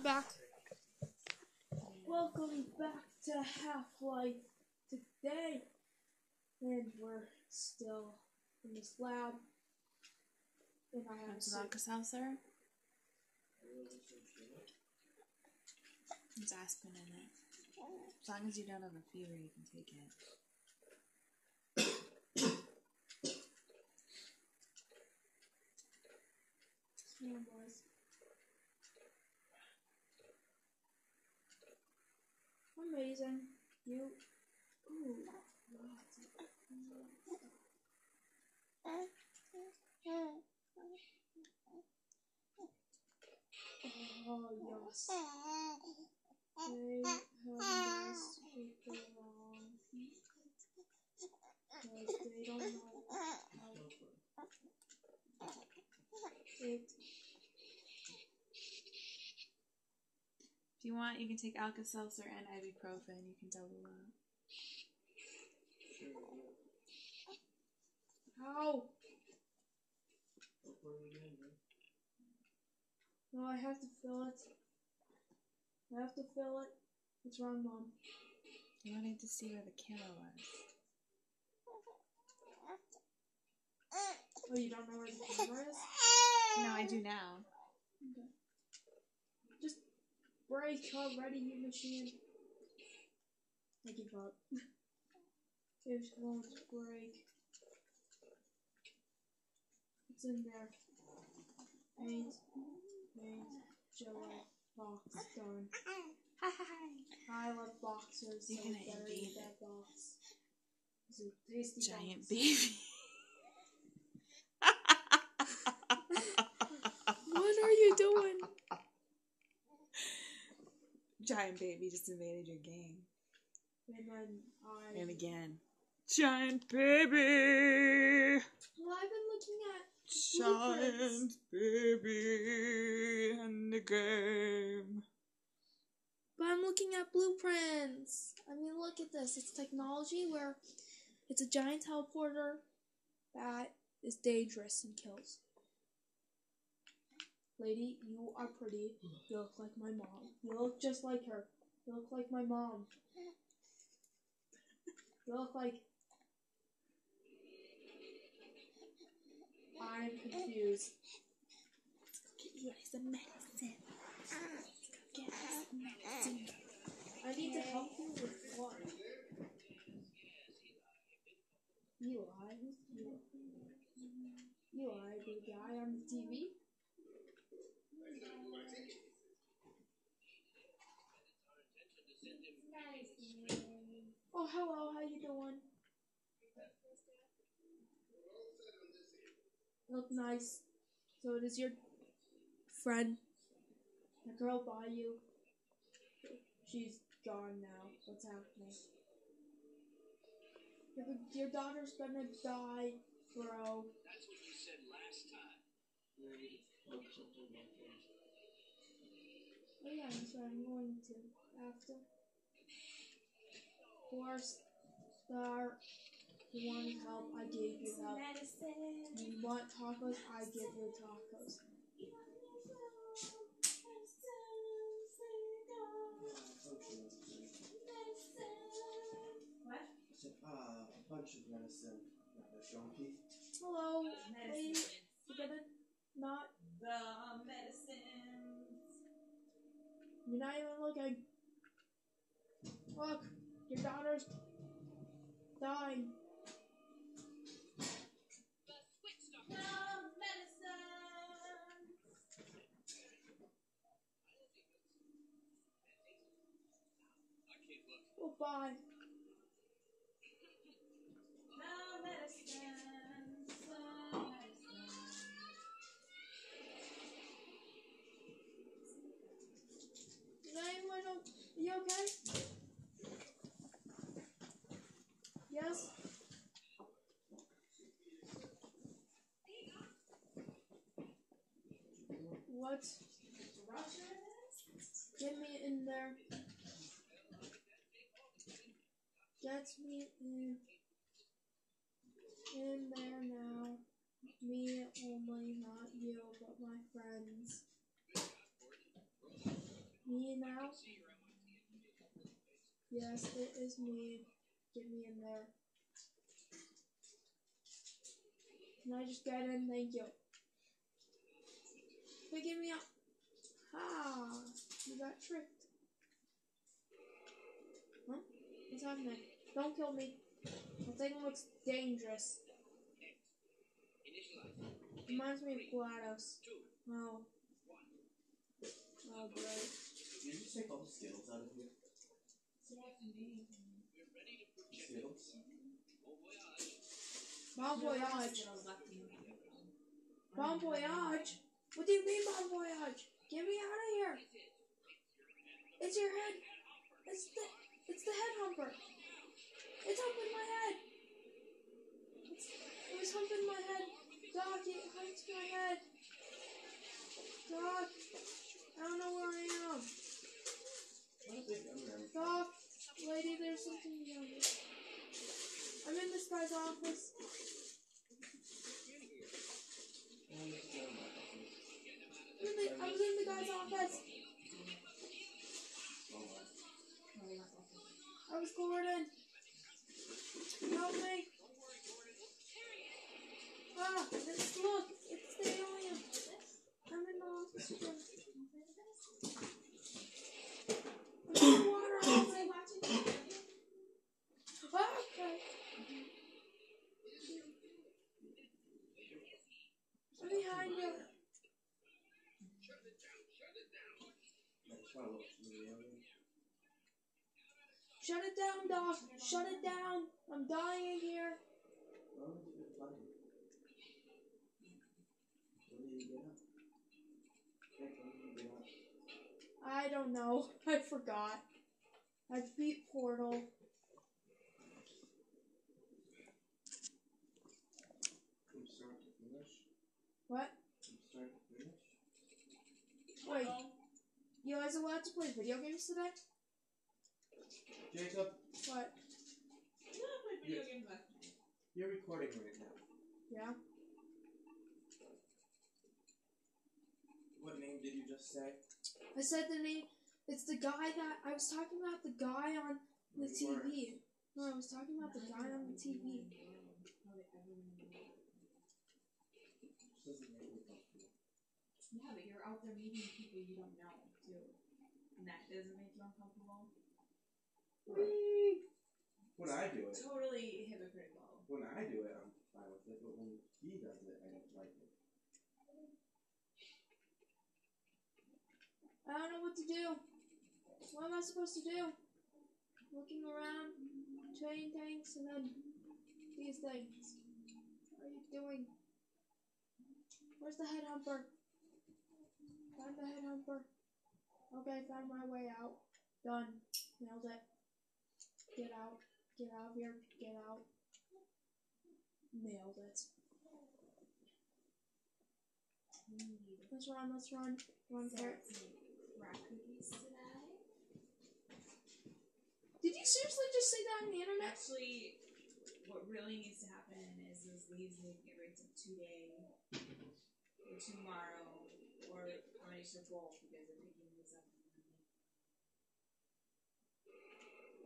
I'm back. Welcome back to Half-Life today. And we're still in this lab. And I have some- Alka Seltzer? There's aspirin in it. As long as you don't have a fever, you can take it. Yeah, boys. Amazing. You. Ooh. of- Oh, yes. They have people wrong. Because they don't know how it If you want, you can take Alka Seltzer and ibuprofen. You can double up. How? No, I have to fill it. I have to fill it. What's wrong, Mom? I wanted to see where the camera was. Oh, you don't know where the camera is? No, I do now. Okay. Break already, you machine. I give up. It won't break. It's in there. Paint, paint, jelly, box, done. Hi. I love boxes, You so can I better eat eat that box. It's a tasty Giant box. baby. What are you doing? Giant baby just invaded your game. And then I. And again. Giant baby! Well, I've been looking at. Giant baby in the game. But I'm looking at blueprints. I mean, look at this. It's technology where it's a giant teleporter that is dangerous and kills. Lady, you are pretty. You look like my mom. You look just like her. You look like my mom. You look like. I'm confused. Get you guys some medicine. Get some medicine. I need to help you with what? Eli? Who's Eli? Eli, the guy on the TV? Oh, hello, how you doing? Look nice. So it is your friend, the girl by you. She's gone now. What's happening? Your, your daughter's gonna die, bro. That's what you said last time. Oh yeah, that's what I'm going to after. Star. You want help? I gave you help. You want tacos? I give you tacos. said, ah, a bunch of medicine. Not a donkey. Hello, gonna not? The medicines. You're not even looking. Look, your daughter's dying. Goodbye. What? Get me in there. Get me in. In there now. Me only, not you, but my friends. Me now? Yes, it is me. Get me in there. Can I just get in? Thank you. Hey, get me out. Ah, you got tricked. Huh? What's happening? Don't kill me. The thing looks dangerous. Reminds me of GLaDOS. Oh. Oh, great. Did you just take all the Skittles out of here? Skittles? Bon voyage. Bon voyage? What do you mean bon voyage? Get me out of here. It's your head. It's the it's the head humper. It's humping my head. It's, it was humping my head. Doc, it humped my head. Doc, I don't know where I am. Doc, lady, there's something down here. I'm in this guy's office. Was. Oh my. I was Gordon. Help me. Ah, look, it's the alien. I'm in the office Shut it down, Doc. Shut it down. I'm dying here. I don't know. I forgot. I beat Portal. What? Wait. You guys allowed to play video games today? Jacob, What? You play video games last night. you're recording right now. Yeah. What name did you just say? I said the name. It's the guy that I was talking about. The guy on the You were. TV. No, I was talking about the guy on the TV. Just doesn't make me comfortable. Yeah, but you're out there meeting people you don't know, too. And that doesn't make you uncomfortable. Whee! When I do it, Totally hypocritical. when I do it, I'm fine with it, but when he does it, I don't like it. I don't know what to do. What am I supposed to do? Looking around, train tanks, and then these things. What are you doing? Where's the head humper? Find the head humper. Okay, found my way out. Done. Nailed it. Get out. Get out of here. Get out. Nailed it. Let's run, let's run. Run for. Did you seriously just say that on the internet? Actually, what really needs to happen is those leaves need to get rates of today, or tomorrow, or combination of both because they're picking these up.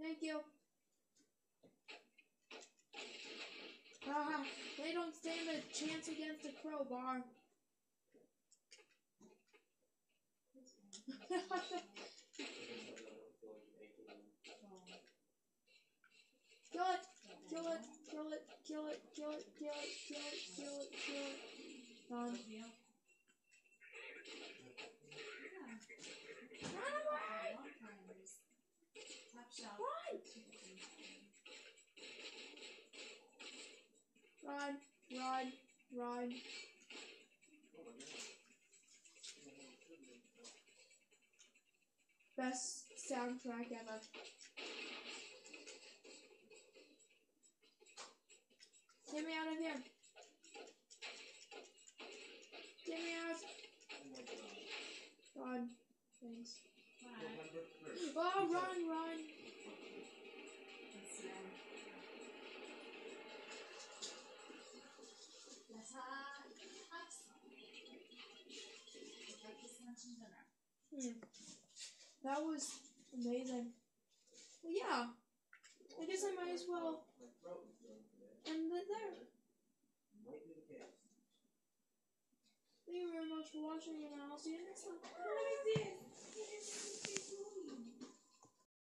Thank you. Ah, they don't stand a chance against a crowbar. kill it, kill it, kill it, kill it, kill it, kill it, kill it, kill it, kill it. Done. Run! Run, run, best soundtrack ever. Get me out of here. Hmm. That was amazing. Well, yeah. I guess I might as well end it there. Thank you very much for watching, and I'll see you next time.